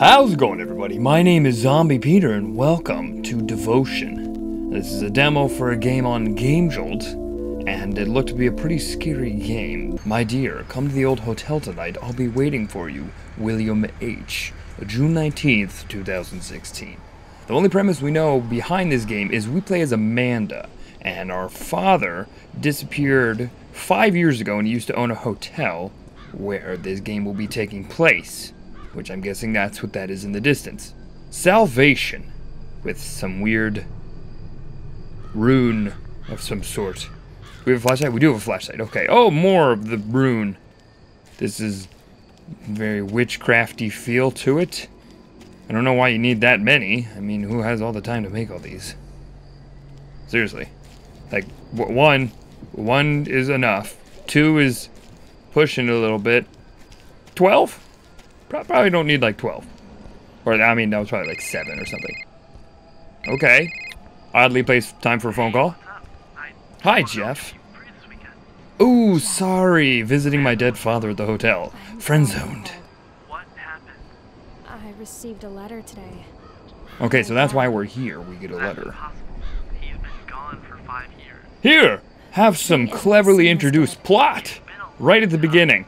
How's it going, everybody? My name is Zombie Peter, and welcome to Devotion. This is a demo for a game on GameJolt, and it looked to be a pretty scary game. My dear, come to the old hotel tonight. I'll be waiting for you. William H. June 19th, 2016. The only premise we know behind this game is we play as Amanda, and our father disappeared five years ago and he used to own a hotel where this game will be taking place, which I'm guessing that's what that is in the distance. Salvation, with some weird rune of some sort. We have a flashlight? We do have a flashlight. Okay. Oh, more of the rune. This is very witchcrafty feel to it. I don't know why you need that many. I mean, who has all the time to make all these? Seriously. Like, one, one is enough. Two is pushing a little bit. 12? Probably don't need like 12. Or, I mean, that was probably like 7 or something. Okay. Oddly placed time for a phone call. Hi, Jeff. Ooh, sorry. Visiting my dead father at the hotel. Friend zoned. What happened? I received a letter today. Okay, so that's why we're here. We get a That's letter. impossible. He's been gone for five years. Here! Have some cleverly introduced plot! Right at the beginning.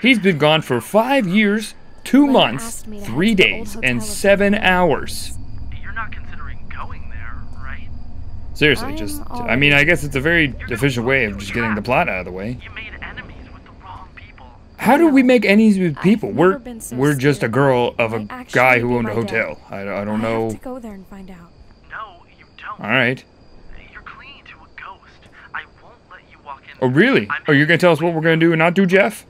He's been gone for five years, two Letter months, asked me to three head to the old days, and seven hours. You're not considering going there, right? Seriously, I'm just. I mean, I guess it's a very efficient way of just getting the plot out of the way. You made enemies with the wrong people. How do we make enemies with people? We're so we're just a girl of a guy who be owned a hotel. dad. I, I I don't have know. to go there and find out. No, you don't. All right. You're clinging to a ghost. I won't let you walk in. Oh really? I'm Oh, you're gonna tell us what we're gonna do and not do, Jeff?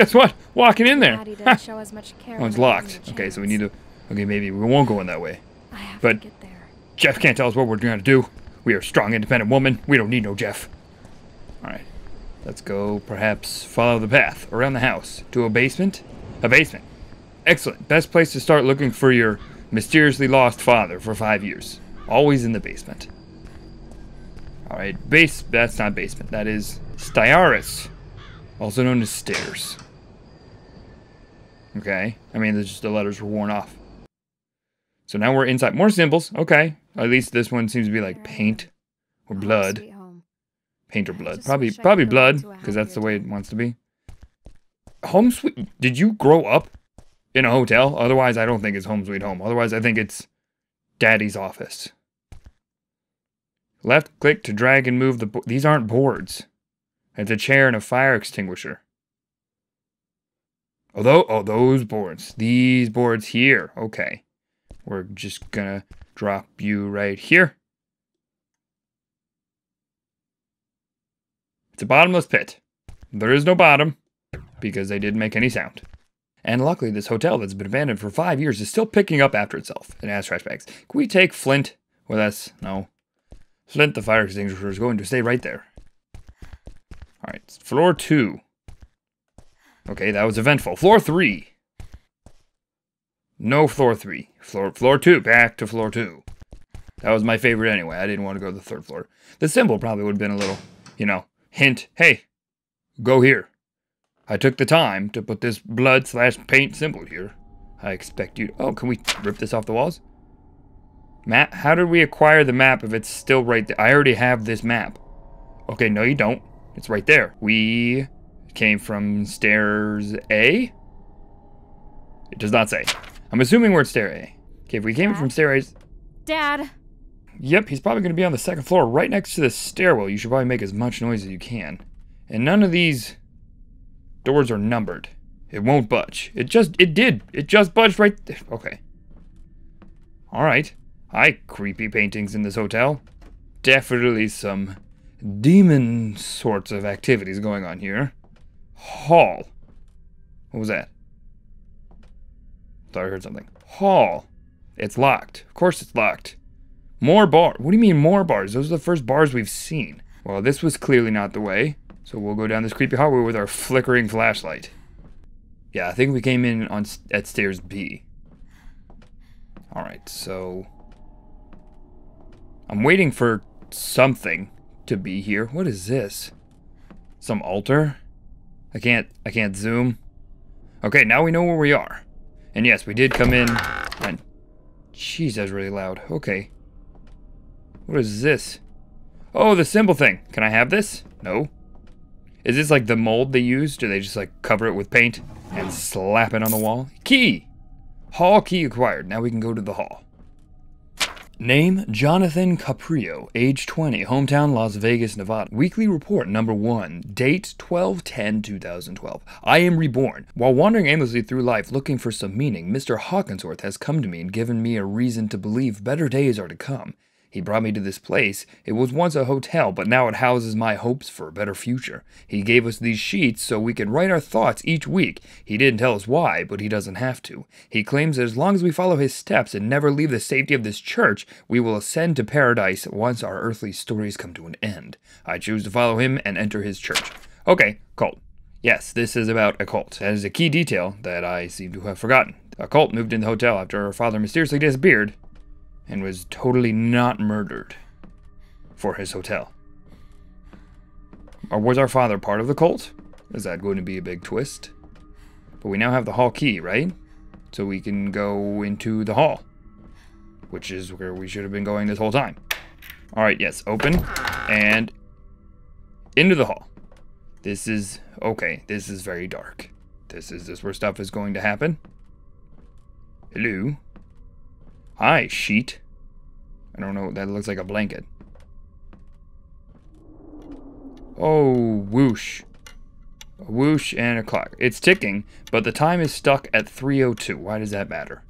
Guess what? Walking in there. Daddy Ha! didn't show as much care. Oh, it's when I gave locked. Okay, so we need to. Okay, maybe we won't go in that way. But- to get there. Jeff can't tell us what we're gonna do. We are a strong, independent woman. We don't need no Jeff. Alright. Let's go, perhaps, follow the path around the house to a basement. A basement. Excellent. Best place to start looking for your mysteriously lost father for five years. Always in the basement. Alright, base. That's not basement. That is Styaris. Also known as stairs. Okay. I mean, just the letters were worn off. So now we're inside. More symbols. Okay. At least this one seems to be like paint or blood. Paint or blood. Probably probably could go back blood because that's the way it wants to be. Home sweet. Did you grow up in a hotel? Otherwise, I don't think it's home sweet home. Otherwise, I think it's daddy's office. Left click to drag and move the. Bo- These aren't boards. It's a chair and a fire extinguisher. Although, oh, those boards. These boards here. Okay. We're just gonna drop you right here. It's a bottomless pit. There is no bottom because they didn't make any sound. And luckily, this hotel that's been abandoned for five years is still picking up after itself. It has trash bags. Can we take Flint with us? No. Flint, the fire extinguisher, is going to stay right there. All right, floor two. Okay, that was eventful. Floor three. No floor three. Floor floor two. Back to floor two. That was my favorite anyway. I didn't want to go to the third floor. The symbol probably would have been a little, you know, hint. Hey, go here. I took the time to put this blood slash paint symbol here. I expect you. Oh, can we rip this off the walls? Map. How did we acquire the map if it's still right there? I already have this map. Okay, no, you don't. It's right there. We came from stairs A. It does not say. I'm assuming we're at stair A. Okay, if we came from Dad? stair A, Dad, Yep, he's probably going to be on the second floor, right next to the stairwell. You should probably make as much noise as you can. And none of these doors are numbered. It won't budge. It just, it did. It just budged right there. Okay. All right. Hi, creepy paintings in this hotel. Definitely some demon sorts of activities going on here. Hall. What was that? Thought I heard something. Hall. It's locked. Of course it's locked. More bar. What do you mean more bars? Those are the first bars we've seen. Well, this was clearly not the way. So we'll go down this creepy hallway with our flickering flashlight. Yeah, I think we came in on at stairs B. All right, so I'm waiting for something to be here. What is this? Some altar? I can't I can't zoom. Okay, now we know where we are. And yes, we did come in. And jeez, that's really loud. Okay. What is this? Oh, the symbol thing. Can I have this? No. Is this like the mold they use? Do they just like cover it with paint and slap it on the wall? Key! Hall key acquired. Now we can go to the hall. Name Jonathan Caprio, age 20, hometown Las Vegas, Nevada. Weekly report number 1, date 12-10-2012. I am reborn. While wandering aimlessly through life looking for some meaning, Mr. Hawkinsworth has come to me and given me a reason to believe better days are to come. He brought me to this place. It was once a hotel, but now it houses my hopes for a better future. He gave us these sheets so we can write our thoughts each week. He didn't tell us why, but he doesn't have to. He claims that as long as we follow his steps and never leave the safety of this church, we will ascend to paradise once our earthly stories come to an end. I choose to follow him and enter his church. Okay, cult. Yes, this is about a cult. That is a key detail that I seem to have forgotten. A cult moved in the hotel after her father mysteriously disappeared and was totally not murdered for his hotel. Or was our father part of the cult? Is that going to be a big twist? But we now have the hall key, right? So we can go into the hall, which is where we should have been going this whole time. All right, yes, open and into the hall. This is okay. This is very dark. This is this where stuff is going to happen. Hello. Hi, sheet. I don't know. That looks like a blanket. Oh, whoosh. A whoosh and a clock. It's ticking, but the time is stuck at 3.02. Why does that matter?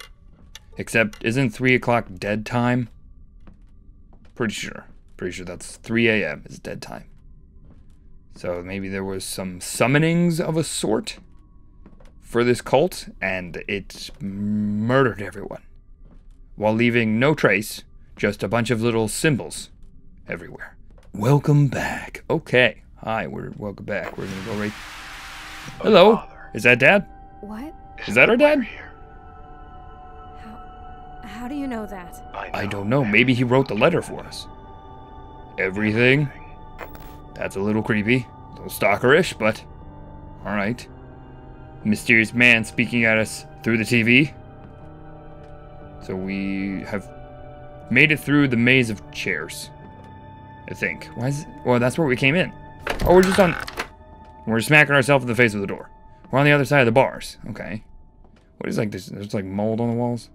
Except, isn't 3 o'clock dead time? Pretty sure. Pretty sure that's 3 a.m. is dead time. So maybe there was some summonings of a sort for this cult, and it murdered everyone. While leaving no trace, just a bunch of little symbols everywhere. Welcome back. Okay. Hi, we're welcome back. We're gonna go right. Hello. Is that Dad? What? Is that our dad? How, how do you know that? I don't know. Maybe he wrote the letter for us. Everything. That's a little creepy. A little stalkerish, but alright. Mysterious man speaking at us through the TV. So we have made it through the maze of chairs. I think. Why is it? Well, that's where we came in. Oh, we're just on... We're smacking ourselves in the face with the door. We're on the other side of the bars. Okay. What is like this? There's like mold on the walls.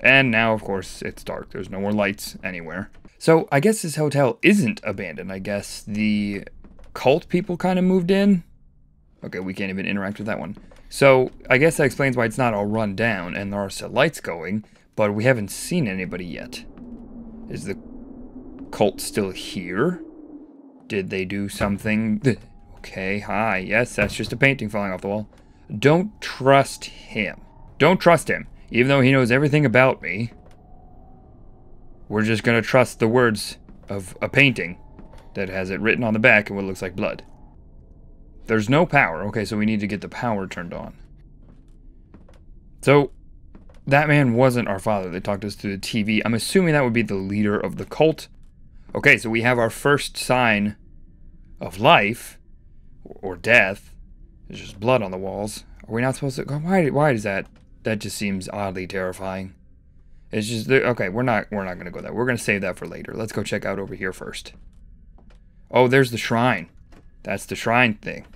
And now, of course, it's dark. There's no more lights anywhere. So I guess this hotel isn't abandoned. I guess the cult people kind of moved in. Okay, we can't even interact with that one. So I guess that explains why it's not all run down and there are still lights going, but we haven't seen anybody yet. Is the cult still here? Did they do something? Okay, hi. Yes, that's just a painting falling off the wall. Don't trust him. Don't trust him. Even though he knows everything about me. We're just gonna trust the words of a painting that has it written on the back and what looks like blood. There's no power. Okay, so we need to get the power turned on. So, that man wasn't our father. They talked us through the TV. I'm assuming that would be the leader of the cult. Okay, so we have our first sign of life or death. There's just blood on the walls. Are we not supposed to? Why? Why does that? That just seems oddly terrifying. It's just okay. We're not. We're not gonna go there. We're gonna save that for later. Let's go check out over here first. Oh, there's the shrine. That's the shrine thing.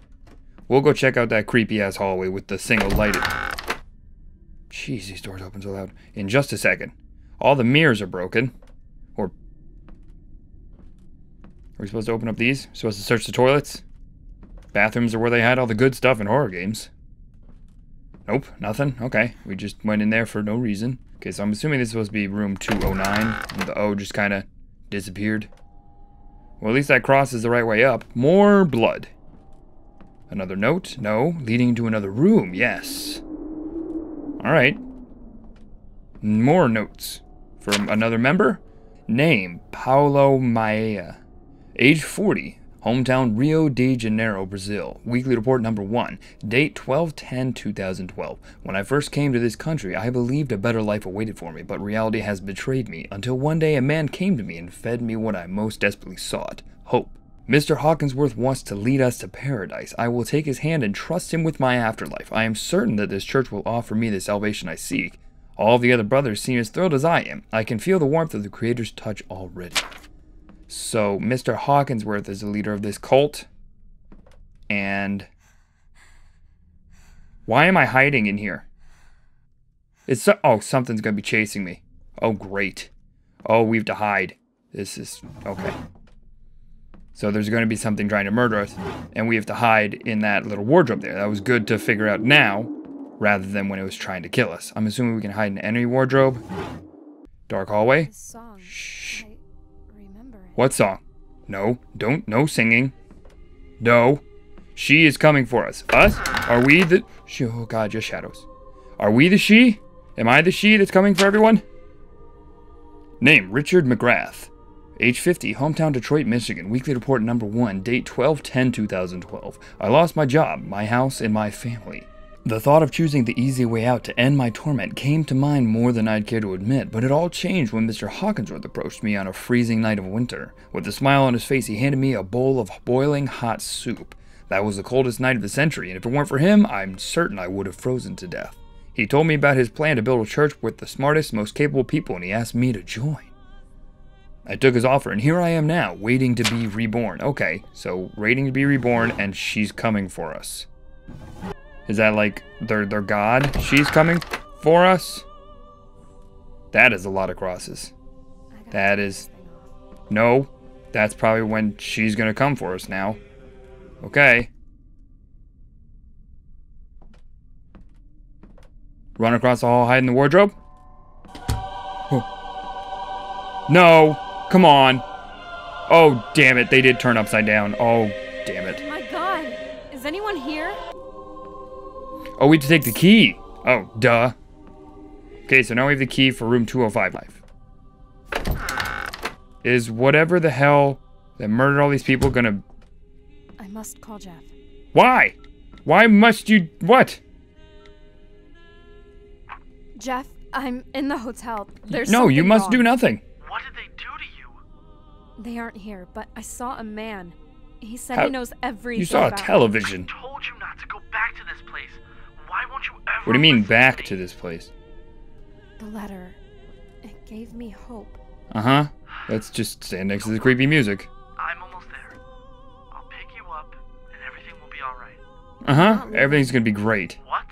We'll go check out that creepy ass hallway with the single lighted. Jeez, these doors open so loud. In just a second. All the mirrors are broken. Or. Are we supposed to open up these? Supposed to search the toilets? Bathrooms are where they had all the good stuff in horror games. Nope, nothing. Okay, we just went in there for no reason. Okay, so I'm assuming this is supposed to be room 209, and the O just kind of disappeared. Well, at least that cross is the right way up. More blood. Another note? No. Leading to another room? Yes. Alright. More notes. From another member? Name, Paulo Maia. Age 40. Hometown Rio de Janeiro, Brazil. Weekly report number 1. Date 12-10-2012. When I first came to this country, I believed a better life awaited for me, but reality has betrayed me until one day a man came to me and fed me what I most desperately sought. Hope. Mr. Hawkinsworth wants to lead us to paradise. I will take his hand and trust him with my afterlife. I am certain that this church will offer me the salvation I seek. All the other brothers seem as thrilled as I am. I can feel the warmth of the Creator's touch already. So, Mr. Hawkinsworth is the leader of this cult. And. Why am I hiding in here? It's so- oh, something's gonna be chasing me. Oh, great. Oh, we have to hide. This is okay. So there's going to be something trying to murder us, and we have to hide in that little wardrobe there. That was good to figure out now, rather than when it was trying to kill us. I'm assuming we can hide in any wardrobe. Dark hallway. Song. Shh. I remember it. What song? No, don't, no singing. No. She is coming for us. Us? Are we the. She, oh god, just shadows. Are we the she? Am I the she that's coming for everyone? Name Richard McGrath. Age 50, hometown Detroit, Michigan. Weekly report number 1, date 12 10 2012. I lost my job, my house, and my family. The thought of choosing the easy way out to end my torment came to mind more than I'd care to admit, but it all changed when Mr. Hawkinsworth approached me on a freezing night of winter. With a smile on his face, he handed me a bowl of boiling hot soup. That was the coldest night of the century, and if it weren't for him, I'm certain I would have frozen to death. He told me about his plan to build a church with the smartest, most capable people, and he asked me to join. I took his offer, and here I am now, waiting to be reborn. Okay, so waiting to be reborn, and she's coming for us. Is that like their their god? She's coming for us? That is a lot of crosses. That is-. No, that's probably when she's gonna come for us now. Okay. Run across the hall, hide in the wardrobe? No! Come on! Oh, damn it, they did turn upside down. Oh, damn it. My god! Is anyone here? Oh, we have to take the key. Oh, duh. Okay, so now we have the key for room 205 life. Is whatever the hell that murdered all these people gonna... I must call Jeff. Why? Why must you... What? Jeff, I'm in the hotel. There's no, you must wrong. do nothing. What did they do to you? They aren't here, but I saw a man. He said How- he knows everything. You saw a about me. television. Told you not to go back to this place. Why won't you ever What do you mean back to this place? The letter. It gave me hope. Uh-huh. Let's just stand next to the creepy music. I'm almost there. I'll pick you up, and everything will be alright. Uh-huh. Everything's gonna be great. What?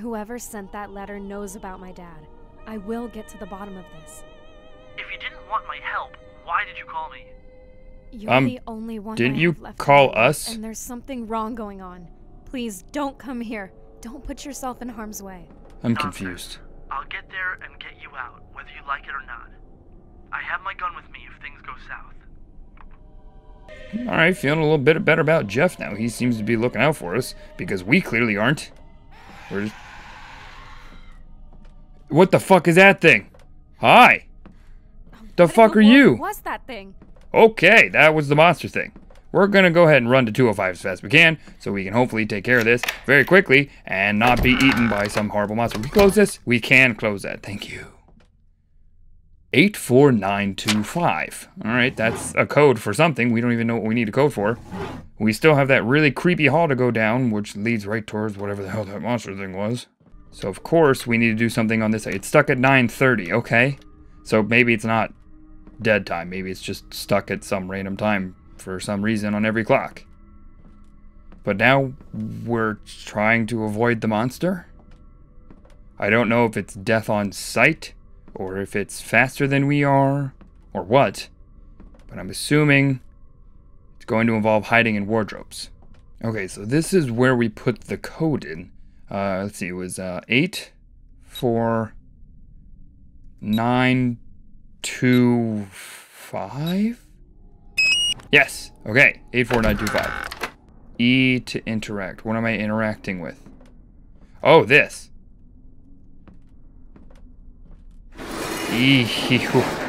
Whoever sent that letter knows about my dad. I will get to the bottom of this. If you didn't want my help, why did you call me? You're Um, the only one. didn't I you left call in us? And there's something wrong going on. Please don't come here. Don't put yourself in harm's way. I'm Nonsense. confused. I'll get there and get you out, whether you like it or not. I have my gun with me if things go south. Alright, feeling a little bit better about Jeff now. He seems to be looking out for us, because we clearly aren't. We're just... What the fuck is that thing? Hi! The What fuck are you? Was that thing? Okay, that was the monster thing. We're gonna go ahead and run to 205 as fast as we can, so we can hopefully take care of this very quickly and not be eaten by some horrible monster. We close this? We can close that. Thank you. 84925. Alright, that's a code for something. We don't even know what we need a code for. We still have that really creepy hall to go down, which leads right towards whatever the hell that monster thing was. So of course we need to do something on this. It's stuck at 930, okay? So maybe it's not dead time. Maybe it's just stuck at some random time for some reason on every clock. But now we're trying to avoid the monster? I don't know if it's death on sight, or if it's faster than we are, or what. But I'm assuming it's going to involve hiding in wardrobes. Okay, so this is where we put the code in. Uh, let's see, it was uh, 8, 4, 9, 2, 5? Yes. Okay. 84925. E to interact. What am I interacting with? Oh, this. E.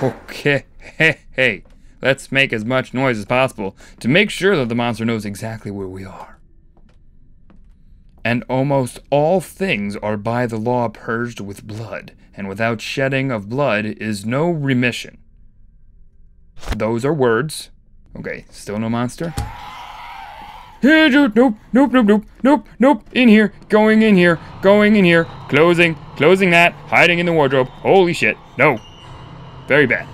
Okay. Hey, hey. Let's make as much noise as possible to make sure that the monster knows exactly where we are. And almost all things are by the law purged with blood, and without shedding of blood is no remission. Those are words. Okay, still no monster. Nope, nope, nope, nope, nope, nope. In here, going in here, going in here, closing, closing that, hiding in the wardrobe. Holy shit, no. Very bad.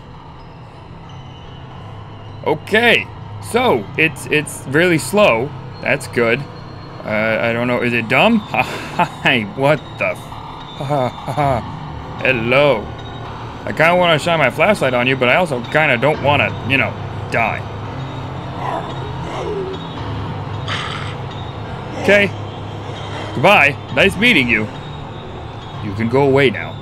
Okay, so it's it's really slow. That's good. Uh, I don't know. Is it dumb? Hi, what the? Hello. I kind of want to shine my flashlight on you, but I also kind of don't want to, you know, die. Okay. Goodbye. Nice meeting you. You can go away now.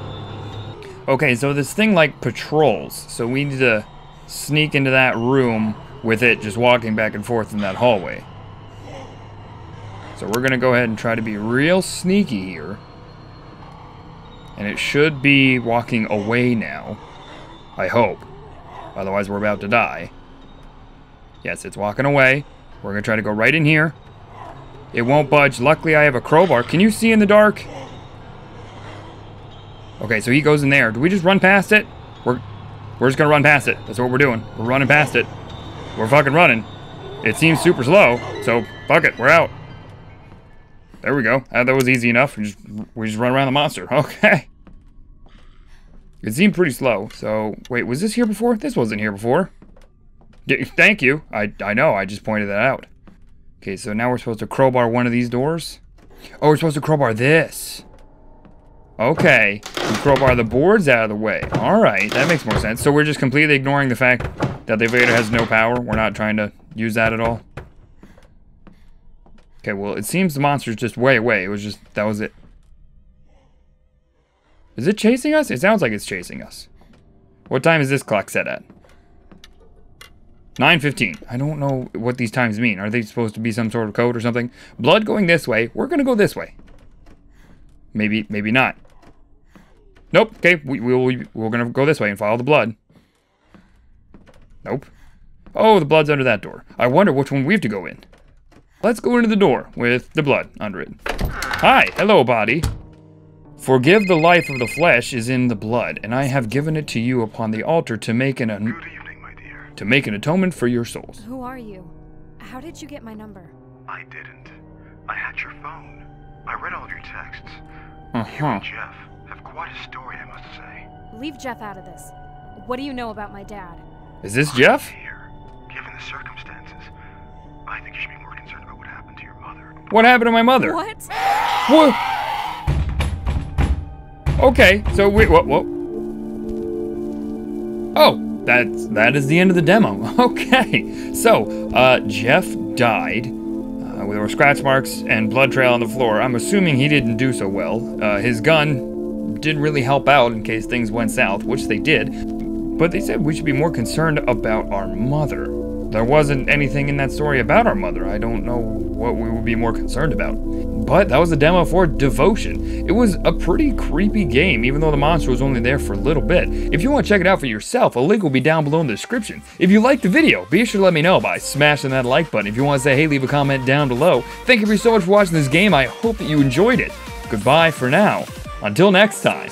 Okay, so this thing like patrols. So we need to sneak into that room with it just walking back and forth in that hallway. So we're going to go ahead and try to be real sneaky here. And it should be walking away now. I hope. Otherwise we're about to die. Yes, it's walking away. We're going to try to go right in here. It won't budge. Luckily, I have a crowbar. Can you see in the dark? Okay, so he goes in there. Do we just run past it? We're, we're just going to run past it. That's what we're doing. We're running past it. We're fucking running. It seems super slow, so fuck it. We're out. There we go. Uh, that was easy enough. We just, we just run around the monster. Okay. It seemed pretty slow, so... Wait, was this here before? This wasn't here before. Thank you. I, I know, I just pointed that out. Okay, so now we're supposed to crowbar one of these doors? Oh, we're supposed to crowbar this. Okay. We crowbar the boards out of the way. Alright, that makes more sense. So we're just completely ignoring the fact that the elevator has no power. We're not trying to use that at all. Okay, well, it seems the monster's just way away. It was just, that was it. Is it chasing us? It sounds like it's chasing us. What time is this clock set at? 9.15. I don't know what these times mean. Are they supposed to be some sort of code or something? Blood going this way. We're going to go this way. Maybe, maybe not. Nope. Okay, we, we'll, we're going to go this way and follow the blood. Nope. Oh, the blood's under that door. I wonder which one we have to go in. Let's go into the door with the blood under it. Hi, hello, body. Forgive the life of the flesh is in the blood, and I have given it to you upon the altar to make an Good evening, my dear. to make an atonement for your souls. Who are you? How did you get my number? I didn't. I had your phone. I read all your texts. Uh You huh. and Jeff have quite a story, I must say. Leave Jeff out of this. What do you know about my dad? Is this Jeff? Here, given the circumstances, I think you should be more concerned about what happened to your mother. What happened to my mother? What? What? Okay, so wait, what? What? Oh, that's that is the end of the demo. Okay, so uh, Jeff died. Uh, there were scratch marks and blood trail on the floor. I'm assuming he didn't do so well. Uh, his gun didn't really help out in case things went south, which they did. But they said we should be more concerned about our mother. There wasn't anything in that story about our mother. I don't know what we would be more concerned about. But that was a demo for Devotion. It was a pretty creepy game, even though the monster was only there for a little bit. If you want to check it out for yourself, a link will be down below in the description. If you liked the video, be sure to let me know by smashing that like button. If you want to say hey, leave a comment down below. Thank you so much for watching this game. I hope that you enjoyed it. Goodbye for now. Until next time.